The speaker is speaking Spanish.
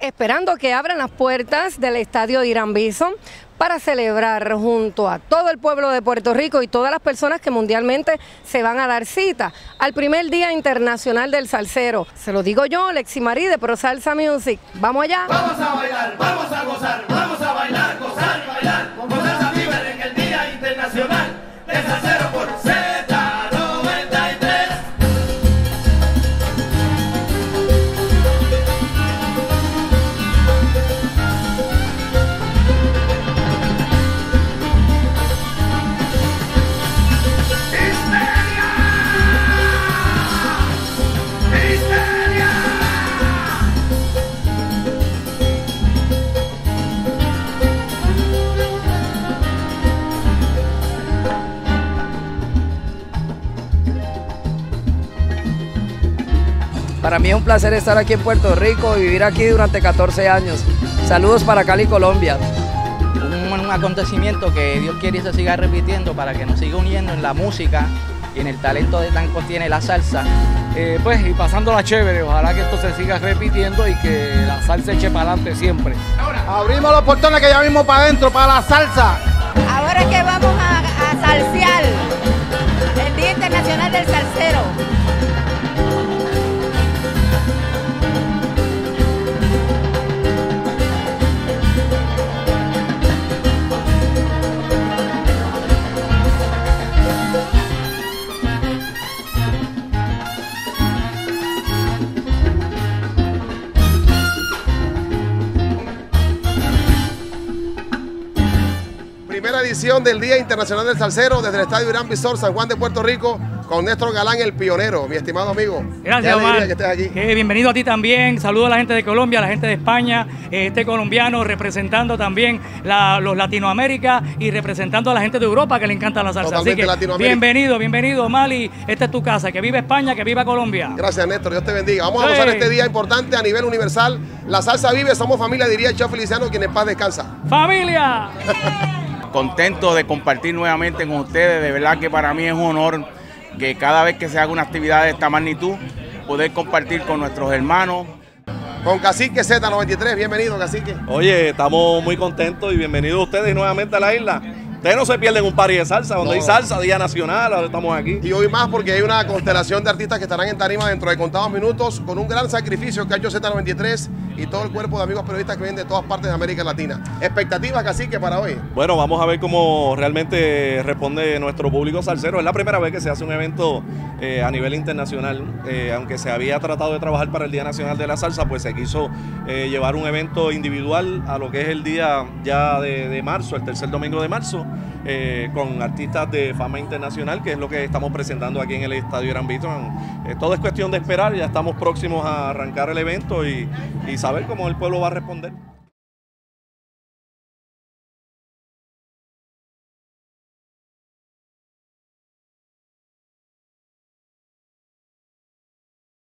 esperando que abran las puertas del estadio Irán Bison para celebrar junto a todo el pueblo de Puerto Rico y todas las personas que mundialmente se van a dar cita al primer Día Internacional del Salsero. Se lo digo yo, Lexi Marí de Pro Salsa Music. Vamos allá. Vamos a bailar, vamos a gozar, vamos Para mí es un placer estar aquí en Puerto Rico y vivir aquí durante 14 años. Saludos para Cali, Colombia. un, un acontecimiento que Dios quiere y se siga repitiendo para que nos siga uniendo en la música y en el talento de tan tiene la salsa. Eh, pues y pasándola chévere, ojalá que esto se siga repitiendo y que la salsa eche para adelante siempre. Abrimos los portones que ya mismo para adentro, para la salsa. Ahora que vamos a, a salsear Primera edición del Día Internacional del Salsero desde el Estadio Irán Visor, San Juan de Puerto Rico, con Néstor Galán, el pionero, mi estimado amigo. Gracias, Omar. que estés aquí. Eh, bienvenido a ti también. Saludo a la gente de Colombia, a la gente de España, eh, este colombiano representando también la- los Latinoamérica y representando a la gente de Europa que le encanta la salsa. Así que bienvenido, bienvenido, Mali. Esta es tu casa. Que viva España, que viva Colombia. Gracias, Néstor. Dios te bendiga. Vamos a gozar este día importante a nivel universal. La salsa vive, somos familia, diría el chef Feliciano, quien en paz descansa. ¡Familia! contento de compartir nuevamente con ustedes. De verdad que para mí es un honor que cada vez que se haga una actividad de esta magnitud, poder compartir con nuestros hermanos. Con Cacique Z93, bienvenido, Cacique. Oye, estamos muy contentos y bienvenidos ustedes nuevamente a la isla. Ustedes no se pierden un party de salsa, donde No. hay salsa, Día Nacional, ahora estamos aquí. Y hoy más porque hay una constelación de artistas que estarán en tarima dentro de contados minutos con un gran sacrificio que ha hecho Z93 y todo el cuerpo de amigos periodistas que vienen de todas partes de América Latina. Expectativas, Cacique, para hoy. Bueno, vamos a ver cómo realmente responde nuestro público salsero. Es la primera vez que se hace un evento eh, a nivel internacional. Eh, aunque se había tratado de trabajar para el Día Nacional de la Salsa, pues se quiso eh, llevar un evento individual a lo que es el día ya de, de marzo, el tercer domingo de marzo, eh, con artistas de fama internacional, que es lo que estamos presentando aquí en el Estadio Irán Beaton. Eh, todo es cuestión de esperar, ya estamos próximos a arrancar el evento y saber cómo el pueblo va a responder.